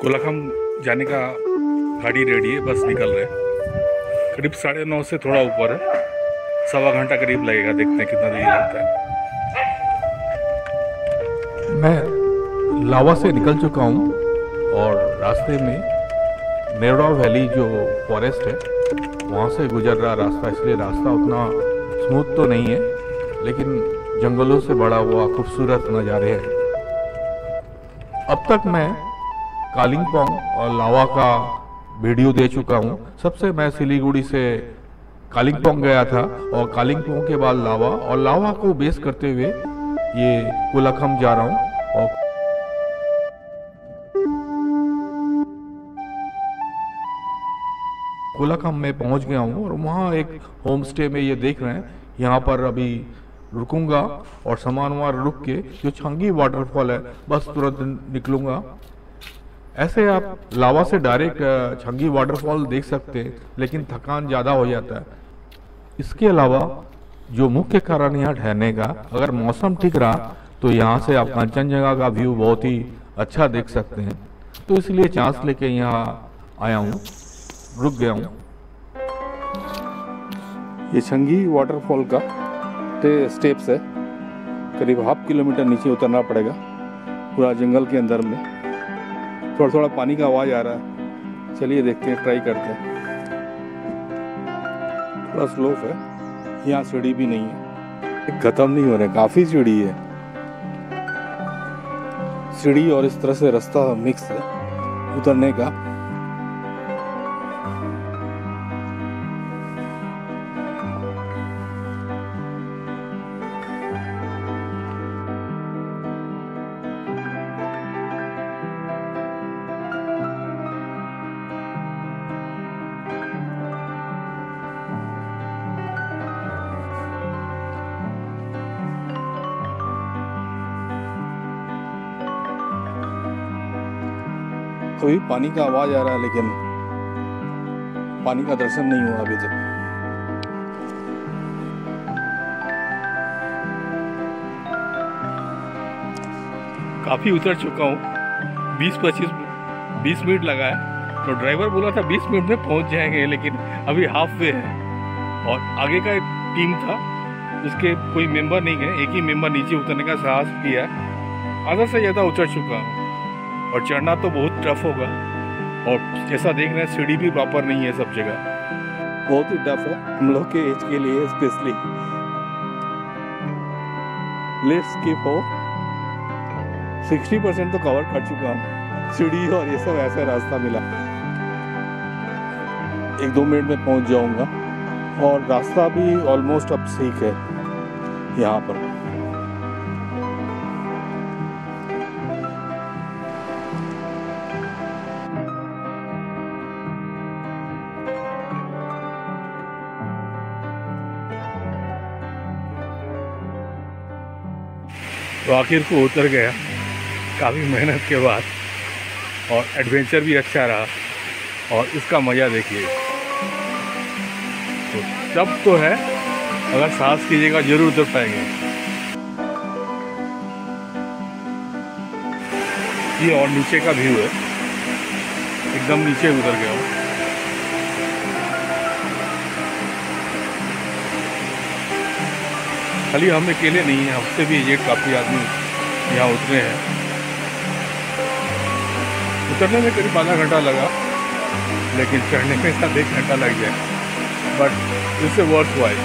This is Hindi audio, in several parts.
कोलाखम जाने का गाड़ी रेडी है, बस निकल रहे करीब साढ़े नौ से थोड़ा ऊपर है। सवा घंटा करीब लगेगा देखते हैं कितना देरी लगता है। मैं लावा से निकल चुका हूँ और रास्ते में नेवरा वैली जो फॉरेस्ट है, वहाँ से गुजर रहा रास्ता। इसलिए रास्ता उतना स्मूथ तो नहीं है, लेकिन जंगलों से बड़ा हुआ खूबसूरत नज़ारे हैं। अब तक मैं कालिंगपोंग और लावा का वीडियो दे चुका हूँ। सबसे मैं सिलीगुड़ी से कालिंगपोंग गया था और कालिंगपोंग के बाद लावा और लावा को बेस करते हुए ये कुलखम जा रहा हूँ और कुलखम में पहुँच गया हूँ और वहाँ एक होम स्टे में ये देख रहे हैं। यहाँ पर अभी रुकूँगा और सामान वामान रुक के जो छंगी वाटरफॉल है, बस तुरंत निकलूँगा। ऐसे आप लावा से डायरेक्ट छंगी वाटरफॉल देख सकते हैं, लेकिन थकान ज़्यादा हो जाता है। इसके अलावा, जो मुख्य कारण यहाँ ठहरने का अगर मौसम ठीक रहा तो यहाँ से आप कंचनजंगा का व्यू बहुत ही अच्छा देख सकते हैं। तो इसलिए चांस लेके यहाँ आया हूँ, रुक गया हूँ। ये छंगी वाटरफॉल का स्टेप्स है। करीब हाफ़ किलोमीटर नीचे उतरना पड़ेगा, पूरा जंगल के अंदर में। थोड़ा थोड़ा पानी का आवाज़ आ रहा है। चलिए देखते हैं ट्राई करते हैं। थोड़ा स्लोप है। यहाँ सीढ़ी भी नहीं है। ख़त्म नहीं हो रहा काफ़ी सीढ़ी है। सीढ़ी और इस तरह से रास्ता मिक्स है, उतरने का। अभी पानी का आवाज़ आ रहा है, लेकिन पानी का दर्शन नहीं हुआ अभी तक। काफ़ी उतर चुका हूँ। बीस पच्चीस, बीस मिनट लगा है। तो ड्राइवर बोला था बीस मिनट में पहुँच जाएँगे, लेकिन अभी हाफ़ वे है। और आगे का एक टीम था उसके कोई मेंबर नहीं गए एक ही मेंबर नीचे उतरने का साहस किया आधा से ज़्यादा उतर चुका हूँ। और चढ़ना तो बहुत टफ होगा। और जैसा देख रहे हैं, सीढ़ी भी प्रॉपर नहीं है सब जगह। बहुत ही टफ है हम लोग के एज के लिए स्पेशली लेट्स कीप हो सिक्सटी परसेंट तो कवर कर चुका हूँ सीढ़ी और ये सब ऐसा रास्ता मिला। एक दो मिनट में पहुँच जाऊँगा। और रास्ता भी ऑलमोस्ट अब ठीक है। यहाँ पर। तो आखिर को उतर गया। काफ़ी मेहनत के बाद। और एडवेंचर भी अच्छा रहा। और इसका मज़ा देखिए। तो जब तो है, अगर सांस कीजिएगा, ज़रूर उतर पाएँगे। ये और नीचे का व्यू है। एकदम नीचे उतर गया हूँ। खाली हम अकेले नहीं हैं हमसे भी ये काफ़ी आदमी यहाँ उतरे हैं। उतरने में करीब आधा घंटा लगा लेकिन चढ़ने में साथ एक घंटा लग जाए but this a worth wise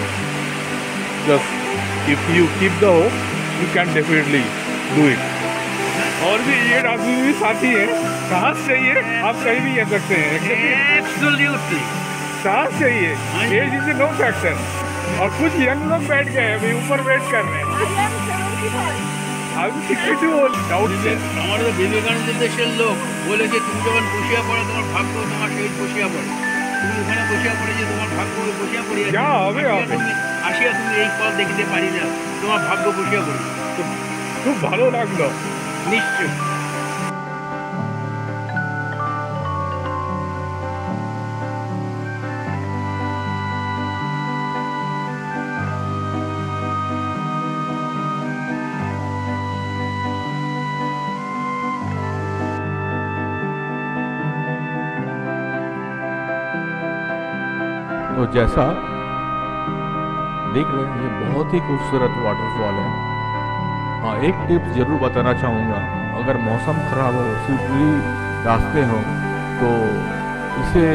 just if you keep the हो you can definitely do it और भी ये आदमी भी साथी है। साहस चाहिए आप कहीं भी जा सकते हैं। साहस चाहिए। एज इज़ नो फैक्टर और कुछ यंग लोग बैठ गए अभी ऊपर वेट कर रहे हैं আমি কিছু ডাউট আমাদের বিবেকানন্দ দেশের লোক বলে যে তুমি যখন বসিয়া পড়ো তোমার ভাগ্য তোমার সেই বসিয়া পড়ে তুমি ওখানে বসিয়া পড়ে যে তোমার ভাগ্য বসিয়া পড়ে যা হবে হবে তুমি আসিয়া তুমি এই পথ দেখিতে পারি না তোমার ভাগ্য বসিয়া পড়ে খুব ভালো লাগলো নিশ্চয় जैसा देख रहे हैं, ये बहुत ही खूबसूरत वाटरफॉल है। हाँ एक टिप ज़रूर बताना चाहूँगा। अगर मौसम खराब हो सिलसिली रास्ते हो तो इसे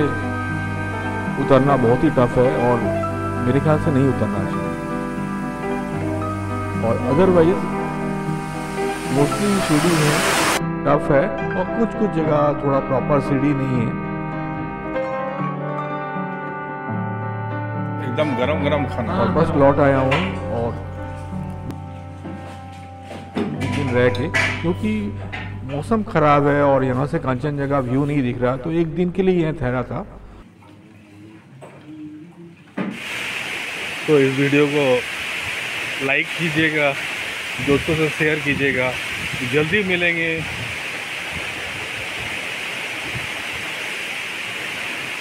उतरना बहुत ही टफ है और मेरे ख्याल से नहीं उतरना चाहिए। और अदरवाइज़ मोस्टली सीढ़ी है टफ है और कुछ कुछ जगह थोड़ा प्रॉपर सीढ़ी नहीं है। एकदम गरम गरम खाना। और बस लौट आया हूँ और एक दिन रह के क्योंकि मौसम खराब है और यहाँ से कांचनजंगा व्यू नहीं दिख रहा तो एक दिन के लिए यहाँ ठहरा था। तो इस वीडियो को लाइक कीजिएगा दोस्तों से शेयर कीजिएगा। जल्दी मिलेंगे।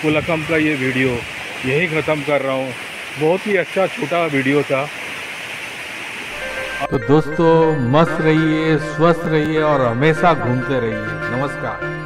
कुलकम का ये वीडियो। यही ख़त्म कर रहा हूँ। बहुत ही अच्छा छोटा वीडियो था। तो दोस्तों, मस्त रहिए, स्वस्थ रहिए और हमेशा घूमते रहिए। नमस्कार।